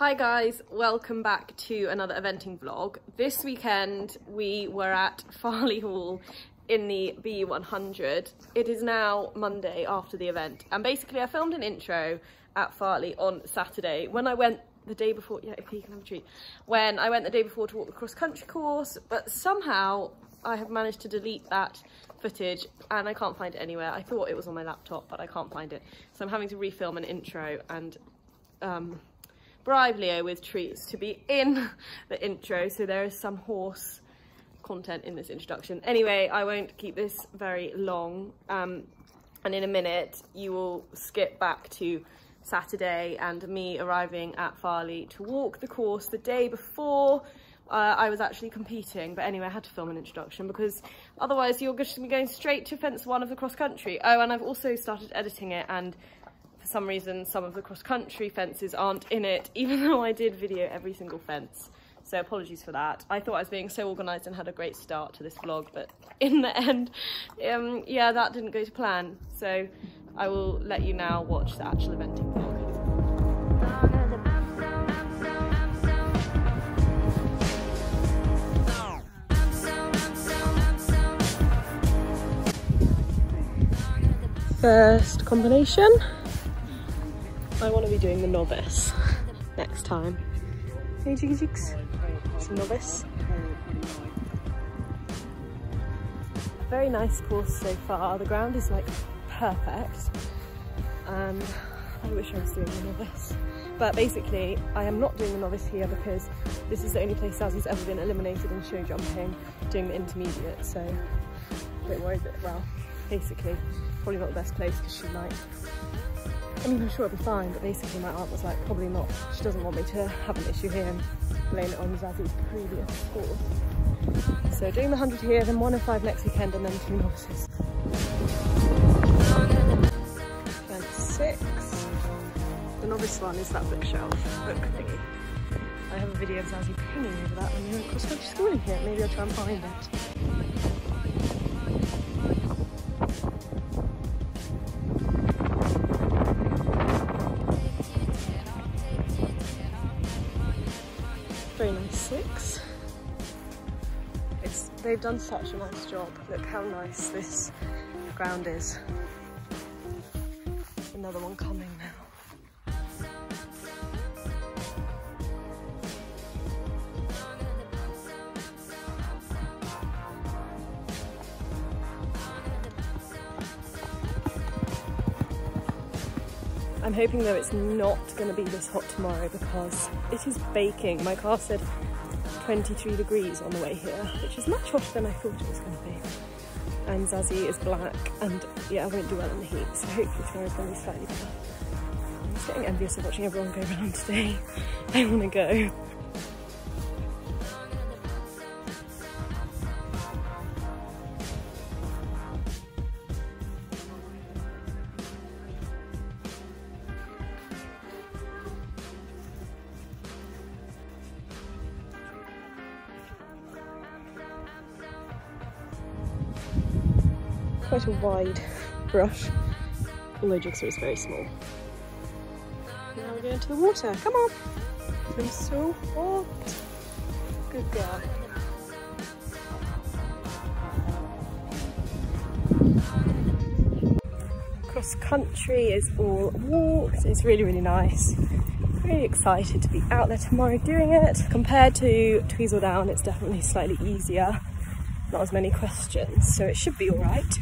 Hi guys, welcome back to another eventing vlog. This weekend we were at Farley Hall in the B100. It is now Monday after the event and basically I filmed an intro at Farley on Saturday when I went the day before, yeah, if you can have a treat, when I went the day before to walk the cross country course, but somehow I have managed to delete that footage and I can't find it anywhere. I thought it was on my laptop, but I can't find it. So I'm having to refilm an intro and um, bribe Leo with treats to be in the intro. So there is some horse content in this introduction. Anyway, I won't keep this very long. Um, and in a minute, you will skip back to Saturday and me arriving at Farley to walk the course the day before uh, I was actually competing. But anyway, I had to film an introduction because otherwise you're just going to be going straight to fence one of the cross country. Oh, and I've also started editing it and for some reason some of the cross country fences aren't in it, even though I did video every single fence. So apologies for that. I thought I was being so organised and had a great start to this vlog, but in the end, um, yeah, that didn't go to plan. So I will let you now watch the actual eventing vlog. First combination. I want to be doing the novice next time. Hey jiggy jigs, it's a novice. Very nice course so far. The ground is like perfect and I wish I was doing the novice. But basically, I am not doing the novice here because this is the only place Zazzy's ever been eliminated in show jumping, doing the intermediate, so don't worry that, well, basically, probably not the best place because she might I mean, I'm sure it'll be fine, but basically my aunt was like, probably not. She doesn't want me to have an issue here and blame it on Zazzy's previous score. So doing the 100 here, then 105 next weekend, and then two novices. And six. The novice one is that bookshelf, book thingy. I have a video of Zazzy pinging over that when you're at cross country school in here. Maybe I'll try and find it. Very nice six. It's, they've done such a nice job. Look how nice this ground is. Another one coming I'm hoping though it's not going to be this hot tomorrow because it is baking. My car said 23 degrees on the way here, which is much hotter than I thought it was to be. And Zazzy is black and yeah, I won't do well in the heat, so hopefully tomorrow's to be slightly better. I'm just getting envious of watching everyone go around today. I want to go. Quite a wide brush, although Jigsaw is very small. Now we're going to the water. Come on! I'm so hot. Good girl. Cross country is all walks, It's really, really nice. Really excited to be out there tomorrow doing it. Compared to Tweseldown, it's definitely slightly easier. Not as many questions, so it should be all right.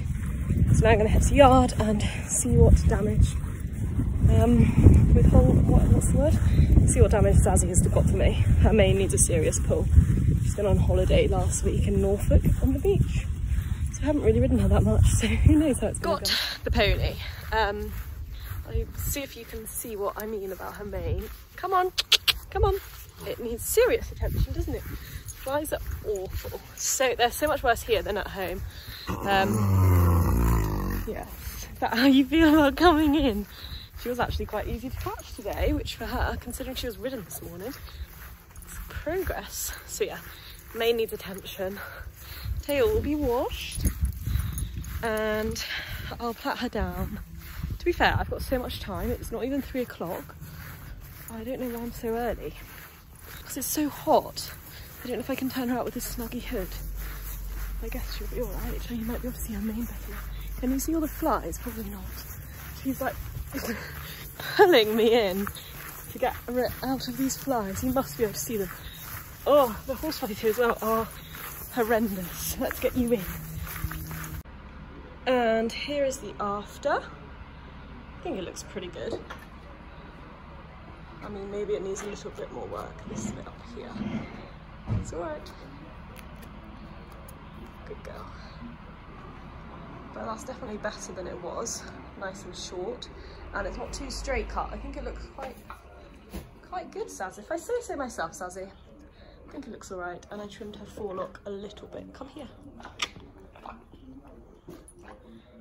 So now I'm going to head to yard and see what damage, um, with whole, what, what's the word? See what damage Zazzy has to got for me. Her mane needs a serious pull. She's been on holiday last week in Norfolk on the beach. So I haven't really ridden her that much, so who knows how it's going Got the pony. Um, I'll see if you can see what I mean about her mane. Come on, come on. It needs serious attention, doesn't it? Flies are awful. So they're so much worse here than at home. Um, yes. Is that how you feel about coming in? She was actually quite easy to catch today, which for her, considering she was ridden this morning, it's progress. So yeah, mane needs attention. Tail will be washed and I'll pat her down. To be fair, I've got so much time. It's not even three o'clock. I don't know why I'm so early. Because it's so hot. I don't know if I can turn her out with this snuggy hood. I guess she'll be alright. You might be able to see her mane better. Can you see all the flies? Probably not. She's like pulling me in to get out of these flies. You must be able to see them. Oh, the horseflies here as well are horrendous. Let's get you in. And here is the after. I think it looks pretty good. I mean, maybe it needs a little bit more work, this bit up here. It's alright. Good girl. But that's definitely better than it was. Nice and short. And it's not too straight cut. I think it looks quite quite good, Saz. If I say so myself, Sazzy. I think it looks alright. And I trimmed her forelock a little bit. Come here.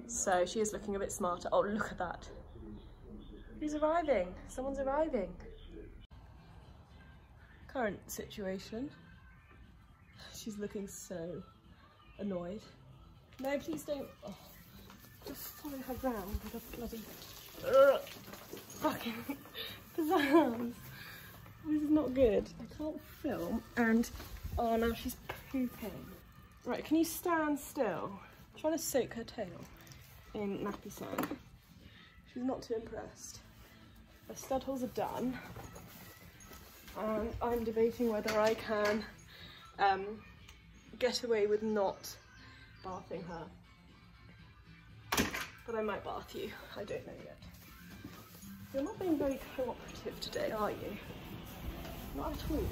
So she is looking a bit smarter. Oh, look at that. Who's arriving? Someone's arriving. Current situation. She's looking so annoyed. No, please don't. Oh, just follow her round with a bloody uh, fucking Pzazz. This is not good. I can't film. And oh, now she's pooping. Right, can you stand still? I'm trying to soak her tail in Napisan. She's not too impressed. The stud holes are done. And I'm debating whether I can um, get away with not bathing her. But I might bath you. I don't know yet. You're not being very cooperative today, are you? Not at all.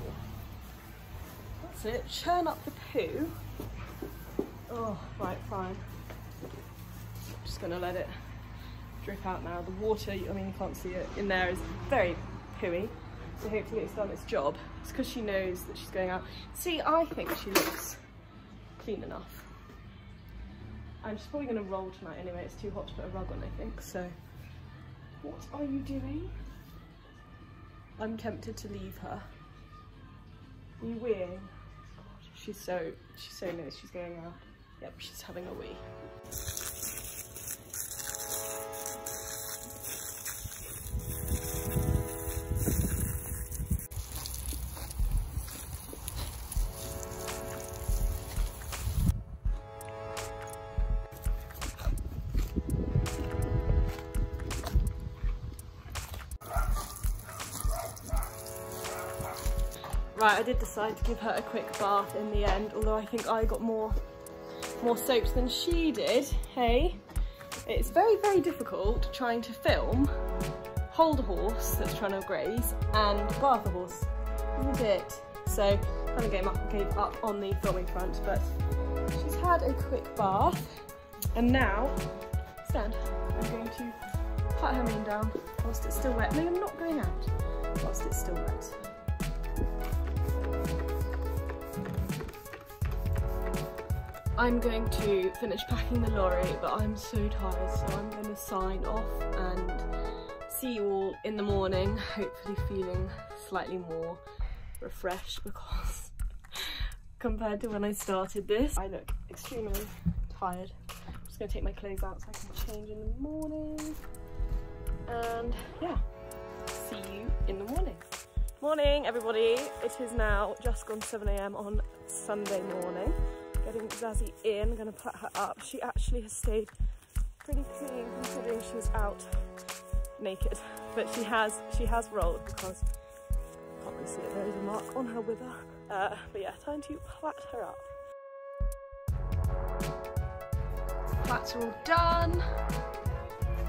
That's it. Churn up the poo. Oh, right, fine just gonna let it drip out now. The water, I mean, you can't see it in there, is very pooey. So hopefully it's done its job. It's because she knows that she's going out. See, I think she looks clean enough. And she's probably gonna roll tonight anyway. It's too hot to put a rug on, I think. So, what are you doing? I'm tempted to leave her. Are you weeing? God, she's so, she so knows she's going out. Yep, she's having a wee. Right, I did decide to give her a quick bath in the end, although I think I got more, more soaked than she did. Hey, it's very, very difficult trying to film, hold a horse that's trying to graze, and bath a horse, isn't it? So, kind of gave up, gave up on the filming front, but she's had a quick bath, and now, stand, I'm going to pat her mane down whilst it's still wet. No, I'm not going out whilst it's still wet. I'm going to finish packing the lorry, but I'm so tired, so I'm going to sign off and see you all in the morning, hopefully feeling slightly more refreshed because compared to when I started this, I look extremely tired. I'm just going to take my clothes out so I can change in the morning. And yeah, see you in the morning. Morning everybody, it is now just gone 7am on Sunday morning getting Zazzy in. I'm going to put her up. She actually has stayed pretty clean considering she was out naked. But she has she has rolled because I can't really see it. There is a mark on her wither. Uh, but yeah, time to plait her up. Plaits are all done.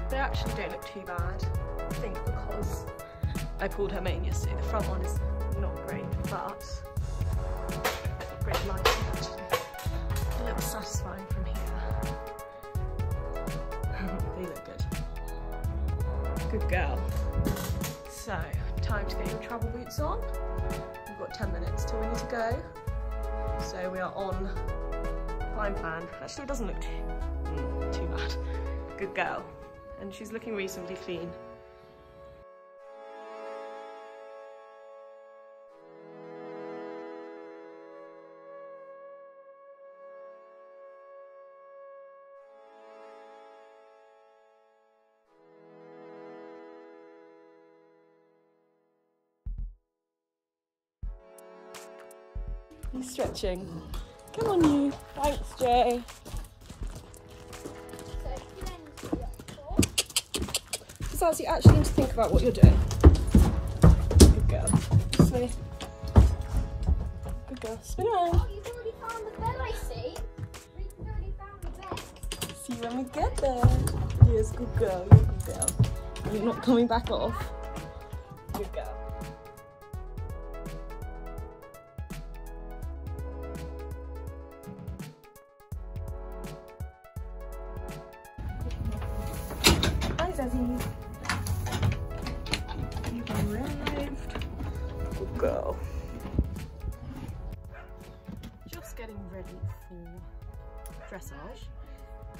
They actually don't look too bad. I think because I pulled her mane yesterday. The front one is not great, but great lighting satisfying from here. they look good. Good girl. So, time to get your travel boots on. We've got 10 minutes till we need to go. So we are on climb plan. Actually, it doesn't look too, too bad. Good girl. And she's looking reasonably clean. He's stretching. Come on, you. Thanks, Jay. Besides, you actually need to think about what you're doing. Good girl. Good girl. Spin around. Oh, you've already found the bed, I see. You've already found the bed. See you when we get there. Yes, good girl. You're good girl. You're not coming back off. Girl. Just getting ready for dressage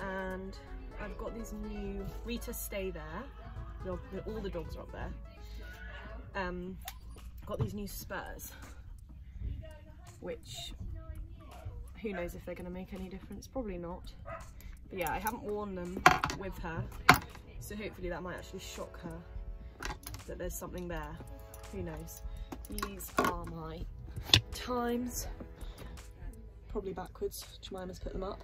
and I've got these new Rita stay there. Dog- All the dogs are up there. Um, got these new spurs, which who knows if they're going to make any difference? Probably not. But yeah, I haven't worn them with her, so hopefully that might actually shock her that there's something there. Who knows? These are my times. Probably backwards. Jemima's put them up.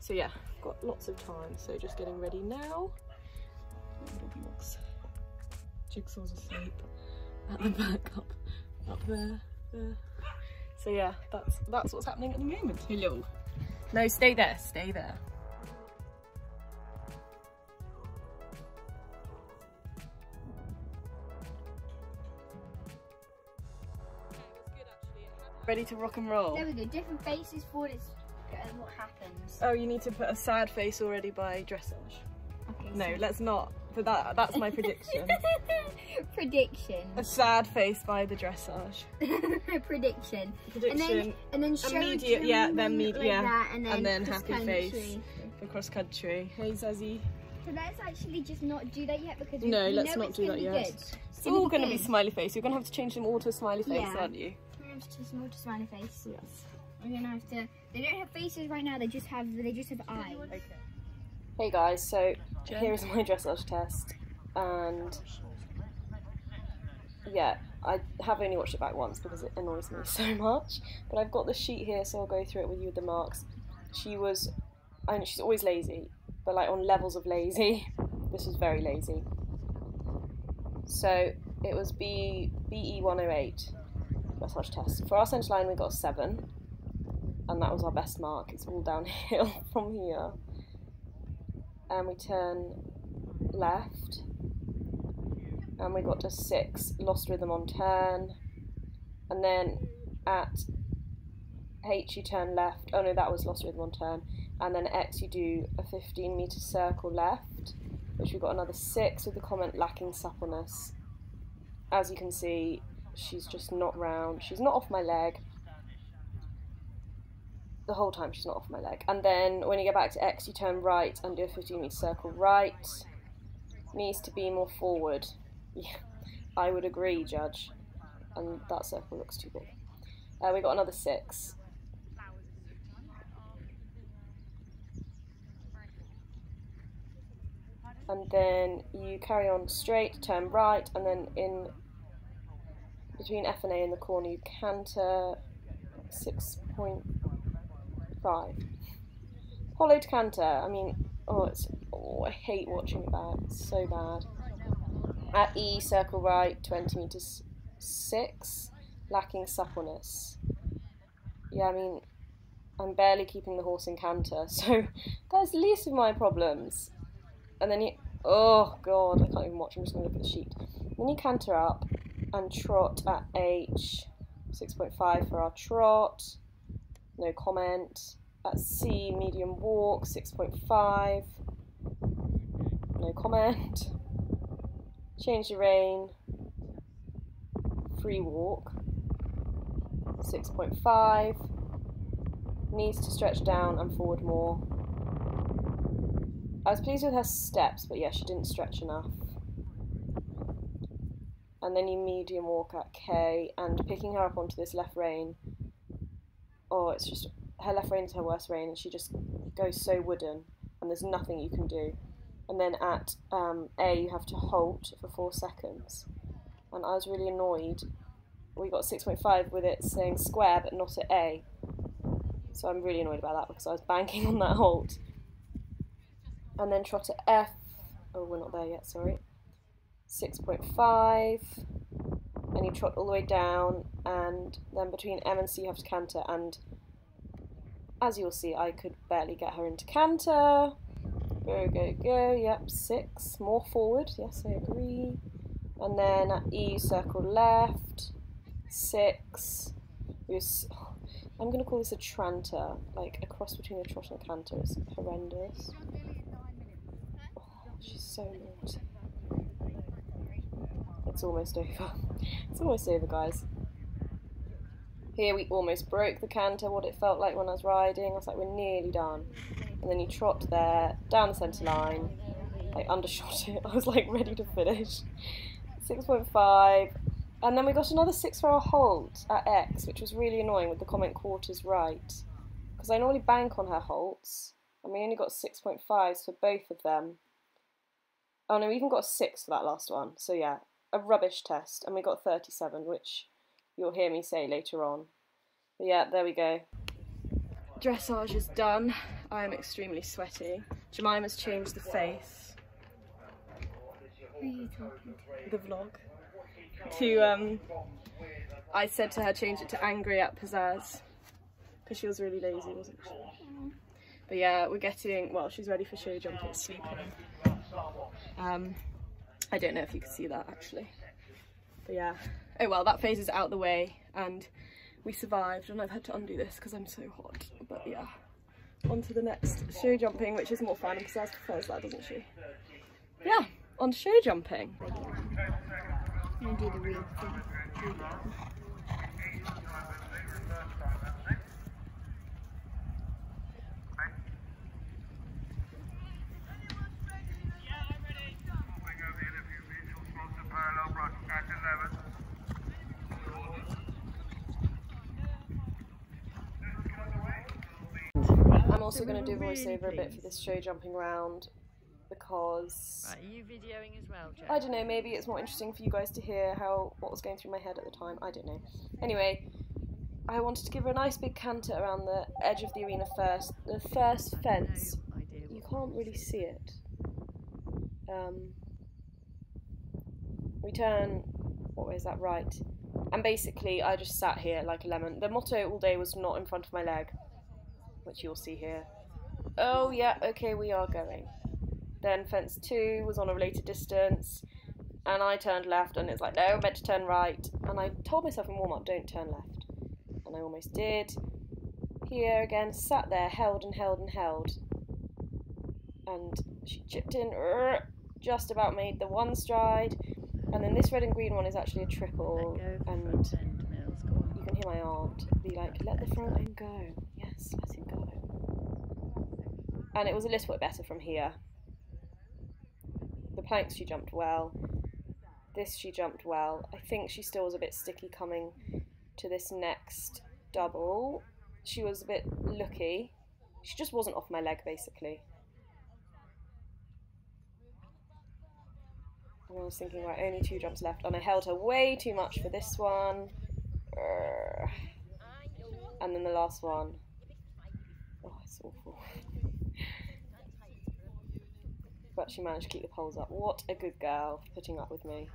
So yeah, got lots of time. So just getting ready now. Jigsaw's asleep at the back up, up there, there. So yeah, that's that's what's happening at the moment. Hello. No, stay there, stay there. Ready to rock and roll. There we go. Different faces for this. And uh, what happens? Oh, you need to put a sad face already by dressage. Okay. No, so- let's not. But that that's my prediction. Prediction. a sad face by the dressage. Prediction. And Prediction then and then show Immediate- yeah, then me med- like yeah, and then, and then happy face. for cross country. Hey Zazzy. So let's actually just not do that yet because we, No, we let's not it's do that yet. Good. It's all going to be smiley face. You're going to have to change them all to a smiley face, Yeah. aren't you? We're gonna have to small to smiley face. Yes. We're gonna have to. They don't have faces right now. They just have. They just have eyes. Okay. Hey guys, so here is my dressage test, and yeah, I have only watched it back once because it annoys me so much. But I've got the sheet here, so I'll go through it with you with the marks. She was, I know she's always lazy, but like on levels of lazy, this was very lazy. So it was B BE 108 dressage test. For our centre line, we got seven, and that was our best mark. It's all downhill from here. And we turn left and we got to six lost rhythm on turn. And then at H you turn left. Oh no that was lost rhythm on turn. And then X you do a 15 meter circle left which we got another six with the comment lacking suppleness. As you can see she's just not round she's not off my leg the whole time she's not off my leg. And then when you get back to X, you turn right and do a 15 meter circle right. Needs to be more forward. Yeah, I would agree, Judge. And that circle looks too big. Uh, we got another six. And then you carry on straight, turn right, and then in between F and A in the corner you canter six point five. Hollow to canter. I mean, oh, it's oh, I hate watching it. It's so bad. At E, circle right, twenty meters six, lacking suppleness. Yeah, I mean, I'm barely keeping the horse in canter, so that's the least of my problems. And then you, oh god, I can't even watch. I'm just gonna look at the sheet. Then you canter up and trot at H, six point five for our trot no comment. At C, medium walk, 6.5, no comment. Change the rein, free walk, 6.5. Needs to stretch down and forward more. I was pleased with her steps, but yeah, she didn't stretch enough. And then you medium walk at K, and picking her up onto this left rein oh, it's just her left rein is her worst rein, and she just goes so wooden, and there's nothing you can do. And then at um, A, you have to halt for four seconds, and I was really annoyed we got 6.5 with it saying square but not at A. So I'm really annoyed about that because I was banking on that halt. And then trot at F, oh we're not there yet, sorry. 6.5, and you trot all the way down, and then between M and C you have to canter, and as you'll see I could barely get her into canter. Go, go, go, yep, 6, more forward, yes I agree. And then at E circle left, 6, I'm going to call this a tranter, like a cross between a trot and a canter. It's horrendous. Oh, she's so naughty. It's almost over. it's almost over, guys. Here we almost broke the canter, what it felt like when I was riding. I was like, we're nearly done. And then you trot there, down the centre line. I undershot it. I was like ready to finish. 6.5, and then we got another six for our halt at X, which was really annoying with the comment quarters right. Because I normally bank on her halts, and we only got 6.5s for both of them. Oh no, we even got a 6 for that last one. So yeah, a rubbish test, and we got 37, which you'll hear me say later on. But yeah, there we go. Dressage is done. I am extremely sweaty. Jemima's changed the face. Who are you talking to? The vlog to um, I said to her change it to angry at Pzazz because she was really lazy, wasn't she? But yeah, we're getting well. She's ready for show jumping, sleeping. Um, I don't know if you can see that actually, but yeah. Oh well, that phase is out the way and we survived, and I've had to undo this because I'm so hot. But yeah, on to the next show jumping, which is more fun because Pzazz prefers that, doesn't she? Yeah, on show jumping do the real thing. Also going to do voiceover a bit for this show jumping round because right, are you videoing as well, I don't know. Maybe it's more interesting for you guys to hear how what was going through my head at the time. I don't know. Anyway, I wanted to give her a nice big canter around the edge of the arena first. The first fence. You can't really see it. Um, we turn. What way is that? Right. And basically, I just sat here like a lemon. The motto all day was not in front of my leg, which you'll see here. Oh yeah, okay, we are going. Then fence two was on a related distance, and I turned left, and it's like, no, I'm meant to turn right. And I told myself in warm up, don't turn left. And I almost did. Here again, sat there, held and held and held. And she chipped in, just about made the one stride. And then this red and green one is actually a triple. And you can hear my aunt be like, let the front end go. Yes, let it go. And it was a little bit better from here The planks she jumped well. This she jumped well. I think she still was a bit sticky coming to this next double. She was a bit lucky. She just wasn't off my leg basically. I was thinking, right, only two jumps left, and I held her way too much for this one. And then the last one. Oh, it's awful. but she managed to keep the poles up. What a good girl putting up with me.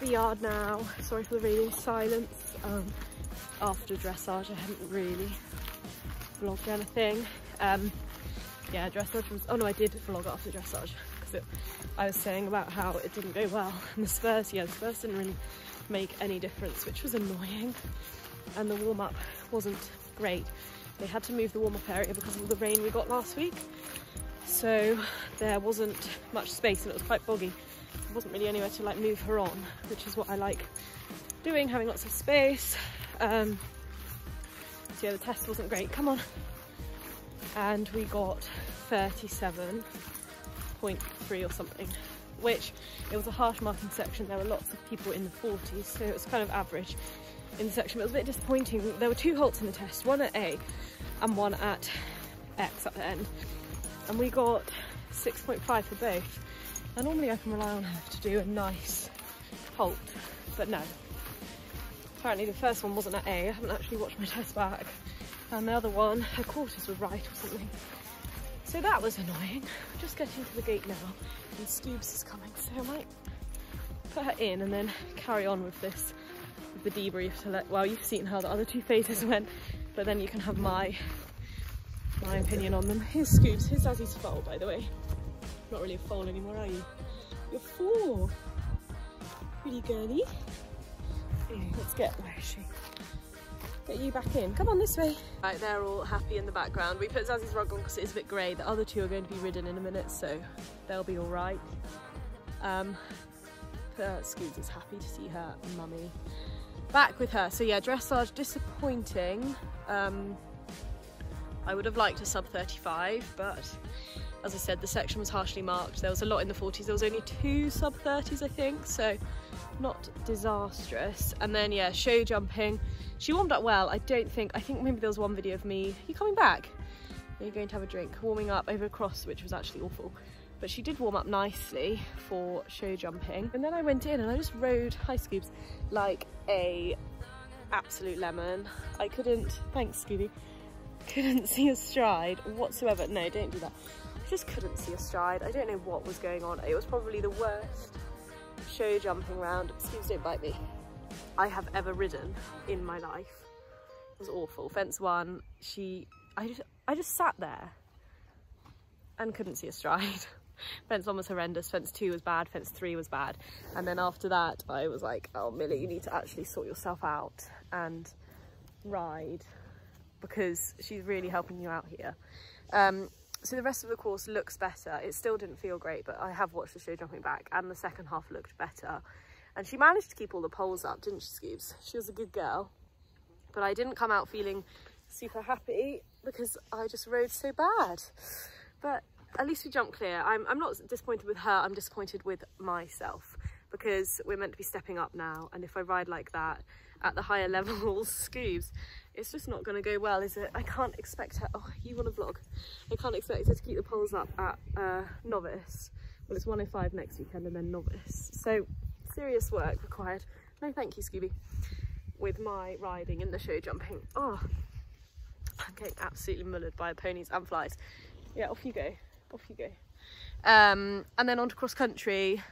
The yard now. Sorry for the radio silence. Um, after dressage, I hadn't really vlogged anything. Um, yeah, dressage was, oh no, I did vlog after dressage because I was saying about how it didn't go well. And the Spurs, yeah, the Spurs didn't really make any difference, which was annoying. And the warm up wasn't great. They had to move the warm up area because of all the rain we got last week. So there wasn't much space and it was quite boggy. There wasn't really anywhere to like move her on, which is what I like doing, having lots of space. Um, so yeah, the test wasn't great. Come on. And we got 37.3 or something, which it was a harsh marking section. There were lots of people in the 40s, so it was kind of average in the section. But it was a bit disappointing. There were two halts in the test, one at A and one at X at the end. And we got 6.5 for both. Normally I can rely on her to do a nice halt, but no. Apparently the first one wasn't at A, I haven't actually watched my test back. And the other one, her quarters were right or something. So that was annoying. Just getting to the gate now and Scoobs is coming, so I might put her in and then carry on with this, with the debrief to let, well, you've seen how the other two phases went, but then you can have my my opinion on them. Here's Scoobs, here's Zazzy's foal, by the way. Not really a foal anymore, are you? You're four. Pretty girly. Let's get, where is she? Get you back in. Come on this way. Right, they're all happy in the background. We put Zazzy's rug on because it is a bit grey. The other two are going to be ridden in a minute, so they'll be all right. Um, uh, Scoobs is happy to see her mummy back with her. So yeah, dressage disappointing. Um, I would have liked a sub 35, but as I said, the section was harshly marked. There was a lot in the 40s. There was only two sub 30s, I think, so not disastrous. And then, yeah, show jumping. She warmed up well. I don't think, I think maybe there was one video of me, you coming back? Are you going to have a drink? Warming up over a cross, which was actually awful. But she did warm up nicely for show jumping. And then I went in and I just rode high scoops like a absolute lemon. I couldn't, thanks Scooby, couldn't see a stride whatsoever. No, don't do that. Just couldn't see a stride. I don't know what was going on. It was probably the worst show jumping round, excuse don't bite me, I have ever ridden in my life. It was awful. Fence one, she, I just, I just sat there and couldn't see a stride. Fence one was horrendous, fence two was bad, fence three was bad. And then after that, I was like, oh, Millie, you need to actually sort yourself out and ride because she's really helping you out here. Um, so the rest of the course looks better. It still didn't feel great, but I have watched the show jumping back and the second half looked better. And she managed to keep all the poles up, didn't she, Scoobs? She was a good girl. But I didn't come out feeling super happy because I just rode so bad. But at least we jumped clear. I'm, I'm not disappointed with her, I'm disappointed with myself because we're meant to be stepping up now. And if I ride like that at the higher levels, Scoobs, it's just not going to go well, is it? I can't expect her, oh, you want to vlog? I can't expect her to keep the poles up at uh, novice. Well, it's 105 next weekend and then novice. So serious work required. No, thank you, Scooby. With my riding and the show jumping. Oh, I'm getting absolutely mullered by ponies and flies. Yeah, off you go. Off you go. Um, and then on to cross country.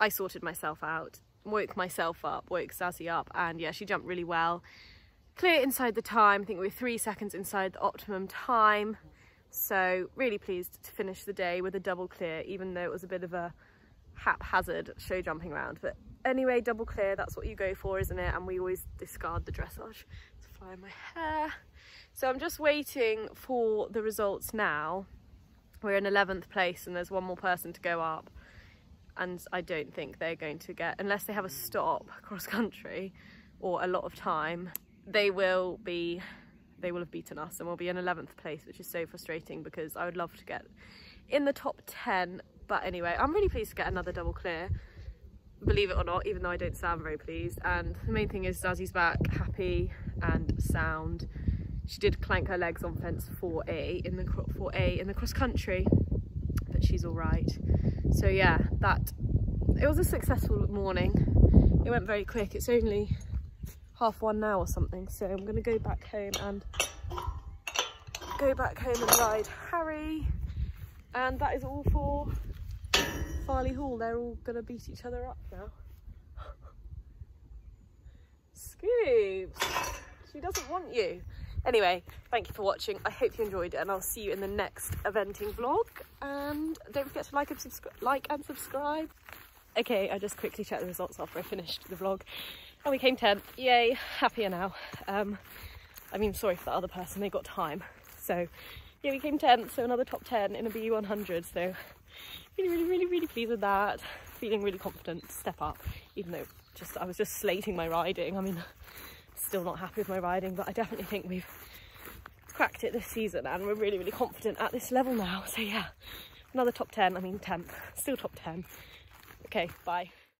I sorted myself out, woke myself up, woke Zazzy up, and yeah, she jumped really well clear inside the time. I think we are three seconds inside the optimum time. So really pleased to finish the day with a double clear, even though it was a bit of a haphazard show jumping round. But anyway, double clear, that's what you go for, isn't it? And we always discard the dressage to fly my hair. So I'm just waiting for the results now. We're in 11th place and there's one more person to go up. And I don't think they're going to get, unless they have a stop cross country or a lot of time, they will be they will have beaten us and we'll be in 11th place which is so frustrating because I would love to get in the top 10 but anyway I'm really pleased to get another double clear believe it or not even though I don't sound very pleased. And the main thing is Zazzy's back happy and sound. She did clank her legs on fence 4A in the 4A in the cross country she's all right so yeah that it was a successful morning it went very quick it's only half one now or something. So I'm gonna go back home and go back home and ride Harry. And that is all for Farley Hall. They're all gonna beat each other up now. Scoobs, she doesn't want you. Anyway, thank you for watching. I hope you enjoyed it and I'll see you in the next eventing vlog. And don't forget to like and, subscri like and subscribe. Okay, I just quickly checked the results after I finished the vlog. And we came 10th. Yay, happier now. Um, I mean, sorry for the other person, they got time. So yeah, we came 10th, so another top 10 in a BE 100. So really, really, really, really pleased with that. Feeling really confident to step up, even though just I was just slating my riding. I mean, still not happy with my riding, but I definitely think we've cracked it this season and we're really, really confident at this level now. So yeah, another top 10, I mean 10th, still top 10. Okay, bye.